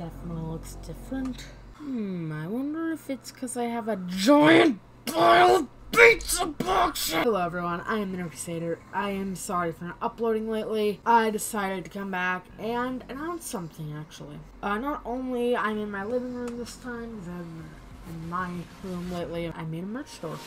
definitely looks different. Hmm, I wonder if it's because I have a giant pile of pizza boxes. Hello everyone, I am the Crusader. I am sorry for not uploading lately. I decided to come back and announce something actually. Uh, not only I'm in my living room this time, I'm in my room lately, I made a merch store.